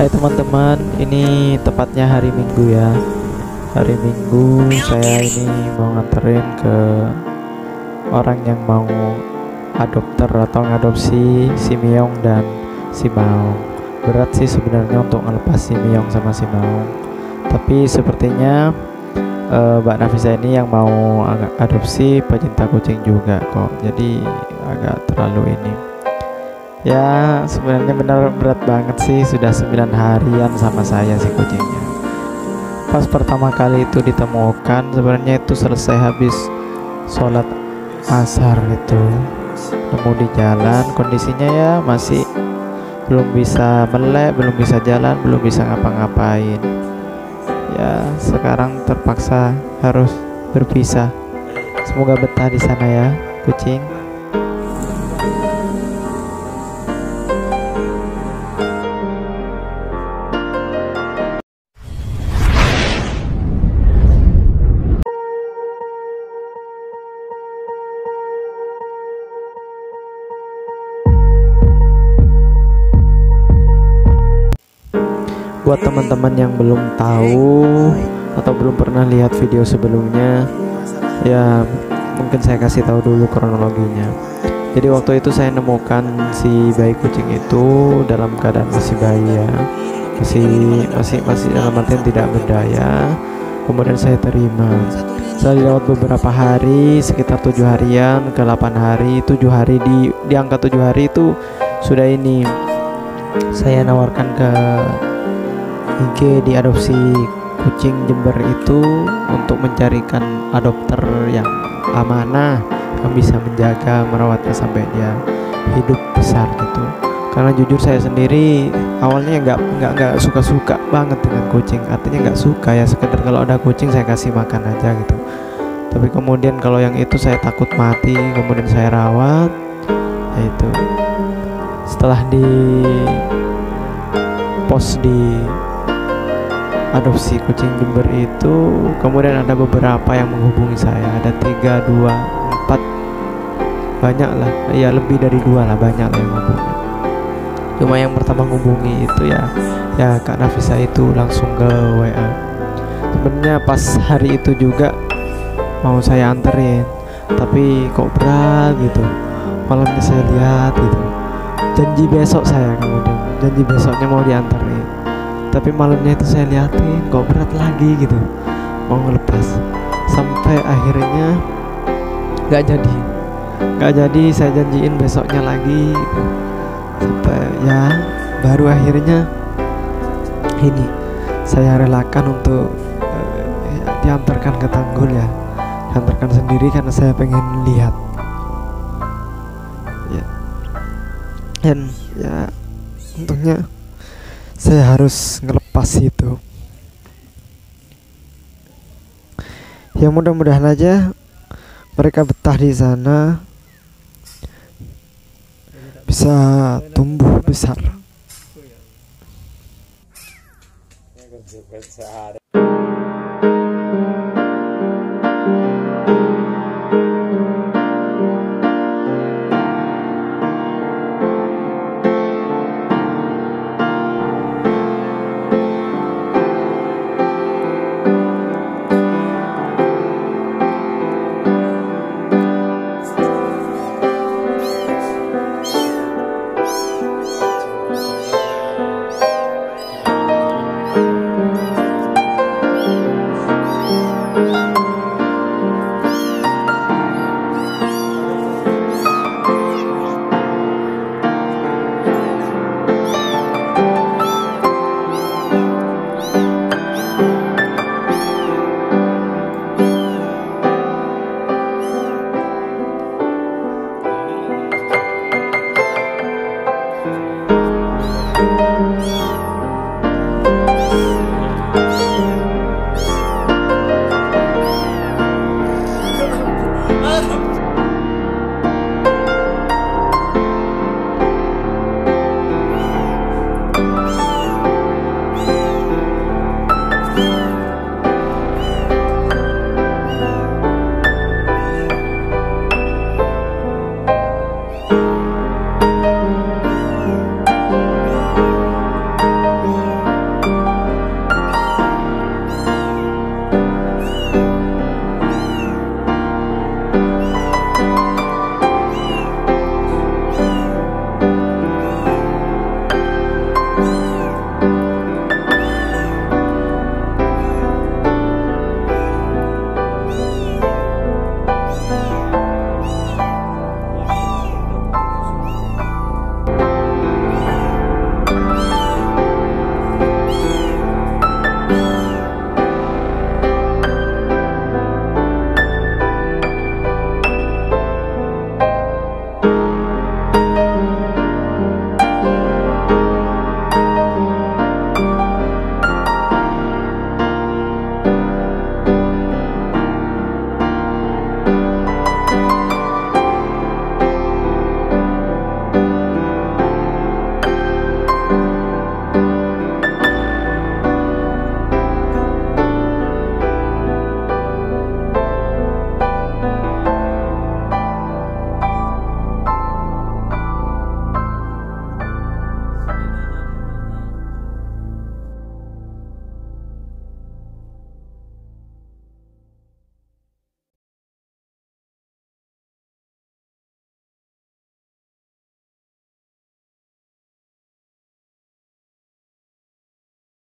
Hai teman-teman, ini tepatnya hari Minggu ya. Hari Minggu saya ini mau nganterin ke orang yang mau adopter atau ngadopsi si Miong dan si Maung. Berat sih sebenarnya untuk ngelepas si Miong sama si. Tapi sepertinya uh, Mbak Nafisa ini yang mau adopsi pecinta kucing juga kok. Jadi agak terlalu ini ya sebenarnya benar berat banget sih sudah 9 harian sama saya si kucingnya. Pas pertama kali itu ditemukan sebenarnya itu selesai habis sholat asar itu. Nemu di jalan kondisinya ya masih belum bisa melek belum bisa jalan belum bisa ngapa-ngapain. Ya sekarang terpaksa harus berpisah. Semoga betah di sana ya kucing buat teman-teman yang belum tahu atau belum pernah lihat video sebelumnya ya mungkin saya kasih tahu dulu kronologinya. Jadi waktu itu saya nemukan si bayi kucing itu dalam keadaan masih bayi ya. Masih masih masih dalam artian tidak berdaya. Kemudian saya terima. Saya lewat beberapa hari sekitar tujuh harian ke 8 hari tujuh hari di di angka tujuh hari itu sudah ini saya nawarkan ke IG diadopsi kucing Jember itu untuk mencarikan adopter yang amanah yang bisa menjaga merawatnya sampai dia hidup besar gitu. Karena jujur saya sendiri awalnya nggak nggak nggak suka suka banget dengan kucing. Artinya nggak suka ya sekedar kalau ada kucing saya kasih makan aja gitu. Tapi kemudian kalau yang itu saya takut mati kemudian saya rawat yaitu setelah di post di adopsi kucing Jember itu kemudian ada beberapa yang menghubungi saya. Ada tiga dua empat. Banyak lah. Ya lebih dari dua lah banyak lah yang menghubungi. Cuma yang pertama menghubungi itu ya ya Kak Nafisa itu langsung ke WA sebenarnya pas hari itu juga mau saya anterin tapi kok berat gitu. Malamnya saya lihat gitu. Janji besok saya kemudian. Janji besoknya mau diantarin tapi malamnya itu saya liatin kok berat lagi gitu. Mau ngelepas. Sampai akhirnya nggak jadi. Nggak jadi saya janjiin besoknya lagi gitu. sampai ya baru akhirnya ini saya relakan untuk uh, diantarkan ke Tanggul ya. Diantarkan sendiri karena saya pengen lihat. Ya. Dan ya untungnya saya harus ngelepas itu. Ya mudah-mudahan aja mereka betah di sana. Bisa tumbuh besar